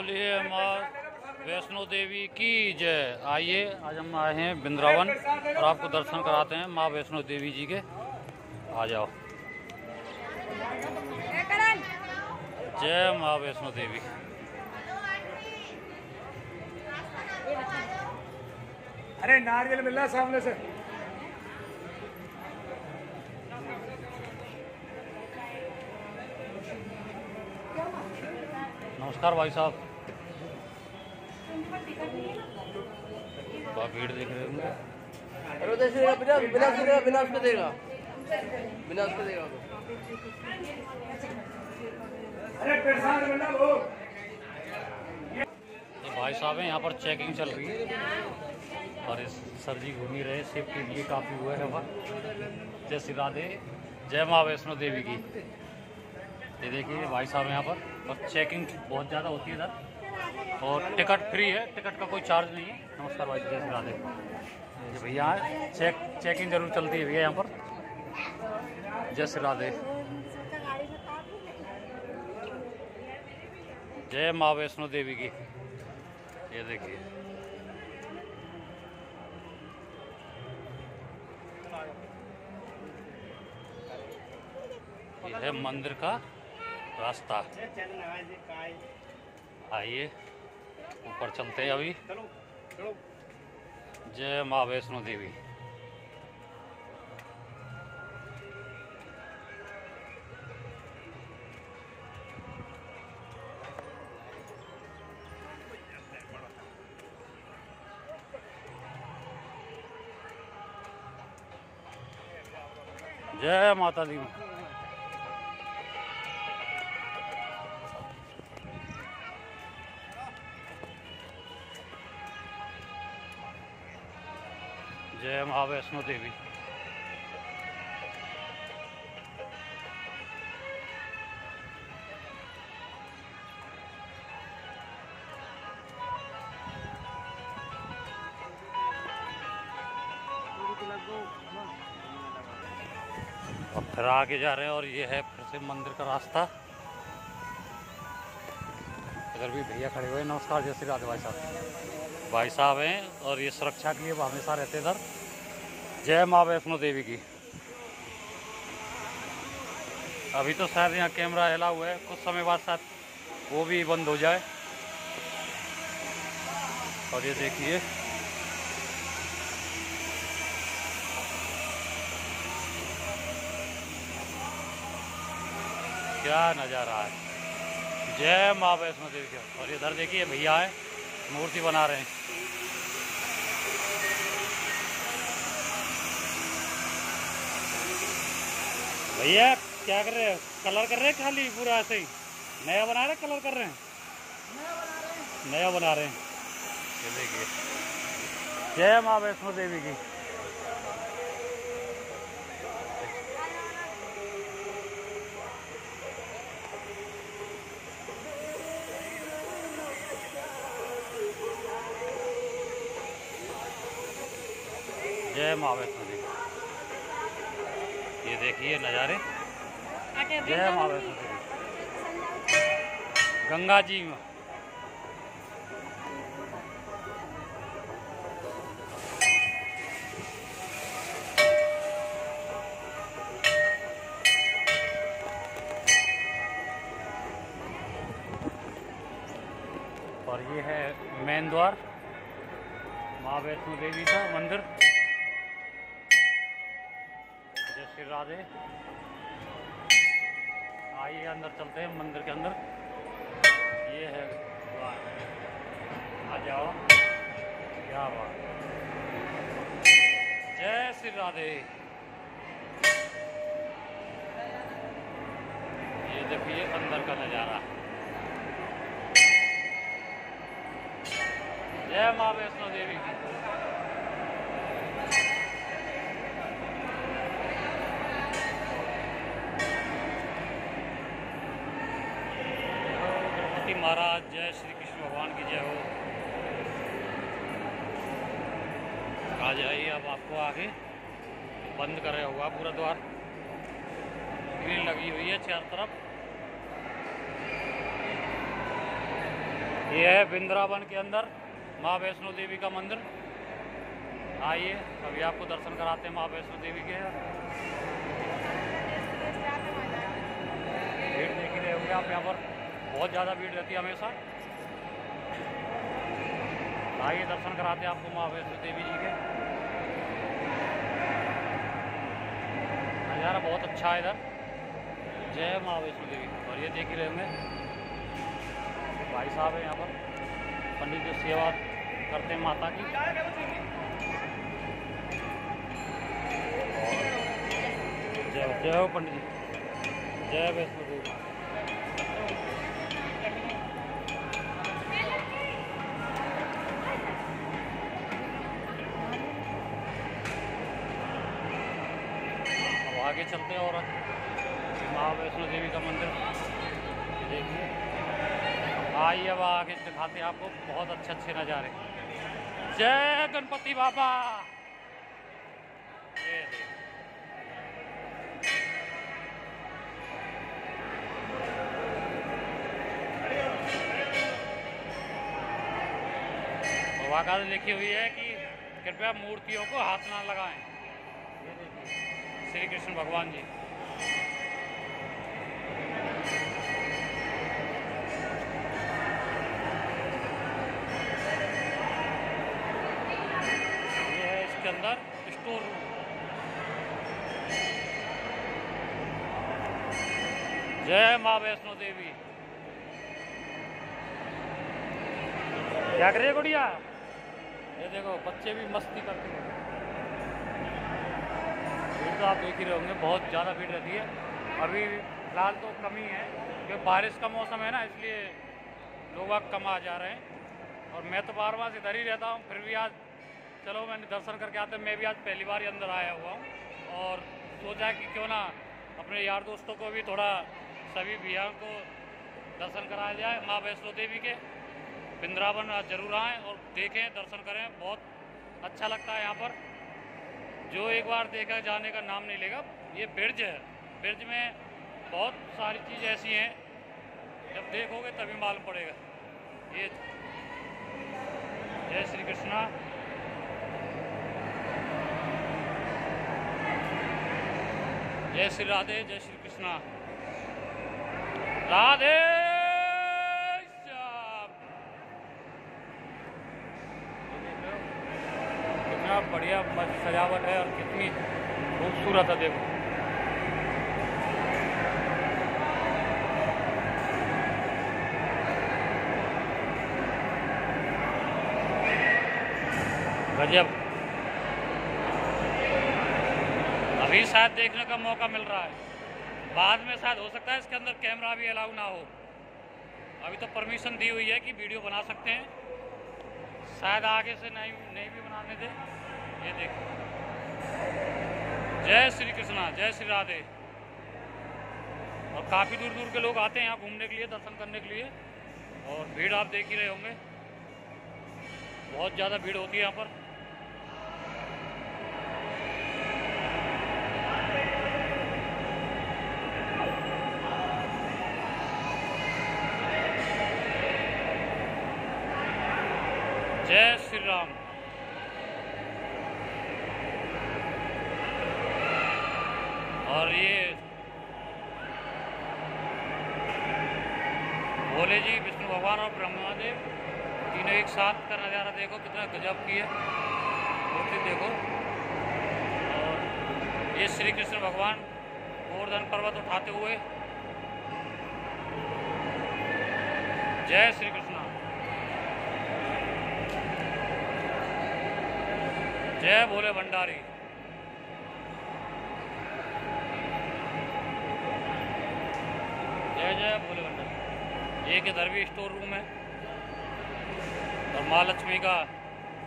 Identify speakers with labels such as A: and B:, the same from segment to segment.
A: बोलिए माँ वैष्णो देवी की जय। आइए आज हम आए हैं बिंद्रावन और आपको दर्शन कराते हैं माँ वैष्णो देवी जी के। आ जाओ। जय माँ वैष्णो देवी।
B: अरे नारियल मिल रहा है सामने से।
A: नमस्कार भाई साहब। भीड़ देख रहे होंगे।
C: अरे उधर से बिना बिना उसके देगा बिना उसके देगा। बिना उसके देगा
B: अरे प्रसाद मिल वो।
A: ये भाई साहब हैं यहाँ पर चेकिंग चल रही है। और इस सर जी घूम ही रहे सेफ्टी के लिए काफ़ी हुआ है वहाँ। जय श्री राधे जय माँ वैष्णो देवी की। ये देखिए भाई साहब यहाँ पर और चेकिंग बहुत ज़्यादा होती है इधर। और टिकट फ्री है, टिकट का कोई चार्ज नहीं है। नमस्कार भाई, जय श्री राधे। भैया चेक चेकिंग ज़रूर चलती है भैया यहाँ पर। जय श्री राधे। जय माँ वैष्णो देवी की। ये देखिए। है मंदिर का रास्ता। आइए। ऊपर चलते हैं अभी। जय माँ वैष्णो देवी। जय माता दी। वैष्णो देवी। अब फिर आगे जा रहे हैं और ये है फिर से मंदिर का रास्ता। इधर भी भैया खड़े हुए नमस्कार, जय श्री राधे भाई साहब। भाई साहब हैं और ये सुरक्षा के लिए वो हमेशा रहते इधर। जय माँ वैष्णो देवी की। अभी तो शायद यहाँ कैमरा हिला हुआ है, कुछ समय बाद शायद वो भी बंद हो जाए। और ये देखिए। क्या नज़ारा है। जय माँ वैष्णो देवी का। और इधर देखिए, भैया है, मूर्ति बना रहे हैं। भैया, क्या कर रहे हो? कलर कर रहे हैं खाली, पूरा ऐसे ही? नया बना रहे कलर कर रहे हैं? नया बना रहे हैं। देखिए जय माँ वैष्णो देवी की। जय माँ वैष्णो। देखिए नज़ारे। जय माँ वैष्णो गंगा जी में। और ये है मेन द्वार। माँ वैष्णो देवी का मंदिर। श्री राधे आइए अंदर चलते हैं, मंदिर के अंदर। ये है आ जाओ। क्या बात। जय श्री राधे। ये देखिए अंदर का नज़ारा। जय माँ वैष्णो देवी। की गणपति महाराज, जय श्री कृष्ण, भगवान की जय हो। आ जाइए अब आपको आगे। बंद करे हुआ पूरा द्वार। ग्रिल लगी हुई है चार तरफ़। ये है वृंदावन के अंदर माँ वैष्णो देवी का मंदिर। आइए, अभी आपको दर्शन कराते हैं माँ वैष्णो देवी के। भीड़ देख रहे होंगे आप यहाँ पर? बहुत ज़्यादा भीड़ रहती है हमेशा। आइए दर्शन कराते हैं आपको माँ वैष्णो देवी जी के। नज़ारा बहुत अच्छा है इधर। जय माँ वैष्णो देवी। और ये देख ही रहे होंगे। भाई साहब है यहाँ पर। पंडित जो सेवा करते हैं माता की। जय जय हो पंडित जी। जय वैष्णो देवी चलते हैं और माँ वैष्णो देवी का मंदिर। देखिए। आइए अब आगे दिखाते हैं आपको बहुत अच्छे अच्छे नज़ारे। जय गणपति बाबा। ये लिखी हुई है कि कृपया मूर्तियों को हाथ ना लगाएँ। श्री कृष्ण भगवान जी। ये है इसके अंदर स्टोर रूम। जय माँ वैष्णो देवी। क्या करे गुड़िया? ये देखो, बच्चे भी मस्ती करते हैं। तो आप देख ही रहे होंगे, बहुत ज़्यादा भीड़ रहती है। अभी फ़िलहाल तो कमी है क्योंकि बारिश का मौसम है ना, इसलिए लोग अब कम आ जा रहे हैं। और मैं तो बार बार इधर ही रहता हूँ, फिर भी आज, चलो मैंने दर्शन करके आते मैं भी आज पहली बार ही अंदर आया हुआ हूँ। और सोचा कि क्यों ना अपने यार दोस्तों को भी थोड़ा, सभी भैया को दर्शन कराया जाए, माँ वैष्णो देवी के। वृंदावन ज़रूर आएँ और देखें, दर्शन करें, बहुत अच्छा लगता है यहाँ पर। जो एक बार देखा जाने का नाम नहीं लेगा, ये ब्रिज है। ब्रिज में बहुत सारी चीज़ ऐसी हैं, जब देखोगे तभी मालूम पड़ेगा। ये जय श्री कृष्णा। जय श्री राधे, जय श्री कृष्णा। राधे! बढ़िया सजावट है और कितनी खूबसूरत है देखो। गजब। अभी शायद देखने का मौका मिल रहा है। बाद में शायद हो सकता है इसके अंदर कैमरा भी अलाउ ना हो। अभी तो परमिशन दी हुई है कि वीडियो बना सकते हैं। शायद आगे से नहीं नहीं भी बनाने दे। ये देखो। जय श्री कृष्णा, जय श्री राधे। और काफ़ी दूर दूर के लोग आते हैं यहाँ घूमने के लिए, दर्शन करने के लिए। और भीड़ आप देख ही रहे होंगे। बहुत ज़्यादा भीड़ होती है यहाँ पर। भोले जी, विष्णु भगवान और ब्रह्मादेव, तीनों एक साथ का नज़ारा देखो, कितना गजब की है। मूर्ति देखो। और ये श्री कृष्ण भगवान गोवर्धन पर्वत उठाते हुए। जय श्री कृष्ण। जय भोले भंडारी। जय जय भोले भंडारी। एक इधर भी स्टोर रूम है। और माँ लक्ष्मी का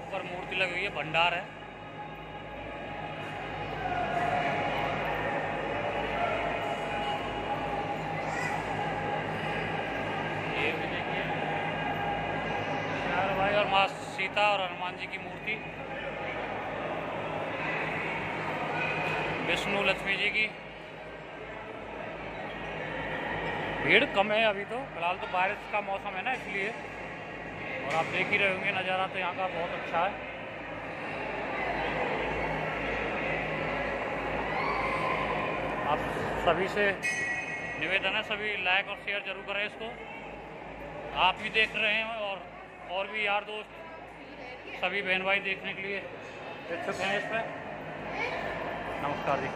A: ऊपर मूर्ति लगी हुई है, भंडार है। ये भी देखिए। भाई और माँ सीता और हनुमान जी की मूर्ति। विष्णु लक्ष्मी जी की। भीड़ कम है अभी तो। फ़िलहाल तो बारिश का मौसम है ना, इसलिए। और आप देख ही रहे होंगे, नज़ारा तो यहाँ का बहुत अच्छा है। आप सभी से निवेदन है, सभी लाइक और शेयर ज़रूर करें इसको। आप भी देख रहे हैं और और भी यार दोस्त, सभी बहन भाई देखने के लिए इच्छुक हैं इस पर नमस्कार जी।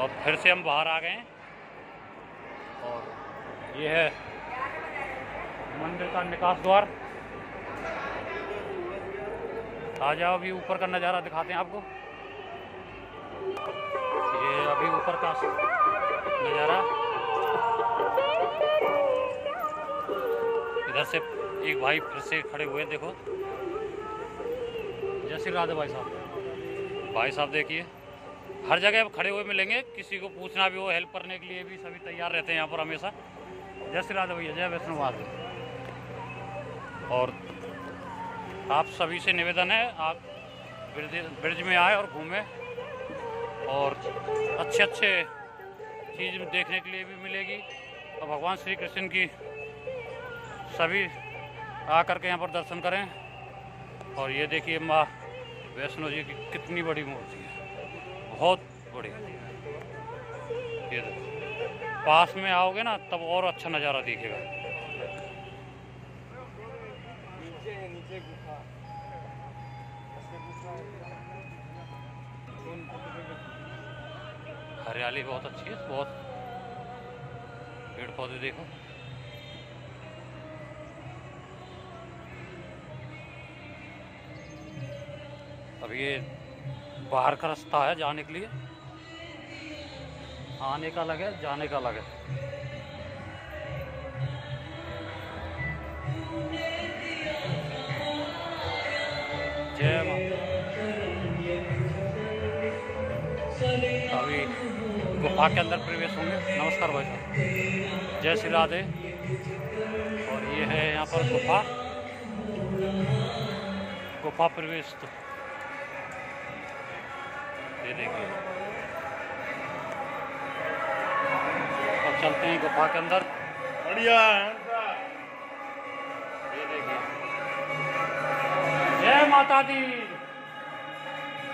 A: और फिर से हम बाहर आ गए हैं। और ये है मंदिर का निकास द्वार। आ जाओ अभी ऊपर का नज़ारा दिखाते हैं आपको। ये अभी ऊपर का नज़ारा। इधर से एक भाई फिर से खड़े हुए देखो। जय श्री राधे भाई साहब। भाई साहब देखिए। हर जगह खड़े हुए मिलेंगे। किसी को पूछना भी हो हेल्प करने के लिए भी सभी तैयार रहते हैं यहाँ पर हमेशा। जय श्री राधे भैया, जय वैष्णोवाद और आप सभी से निवेदन है, आप ब्रिज में आए और घूमें। और अच्छे अच्छे चीज़ देखने के लिए भी मिलेगी। और भगवान श्री कृष्ण की सभी आकर के यहाँ पर दर्शन करें। और ये देखिए माँ वैष्णो जी की कितनी बड़ी मूर्ति है। बहुत बढ़िया। ये देखो। पास में आओगे ना तब और अच्छा नज़ारा दिखेगा। हरियाली बहुत अच्छी है बहुत। पेड़ पौधे देखो। अब ये बाहर का रास्ता है जाने के लिए। आने का अलग है जाने का अलग है जय माता अभी गुफा के अंदर प्रवेश होंगे। नमस्कार भाई साहब। जय श्री राधे। और ये है यहाँ पर गुफा। गुफा प्रवेश तो ये देखिए अब चलते हैं गुफा के अंदर।
B: बढ़िया
A: ये जय माता दी।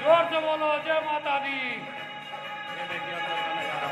A: ज़ोर से बोलो जय माता दी। ये देखिए अंदर का नज़ारा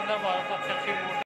A: गुफा के बहुत अच्छी मूर्ति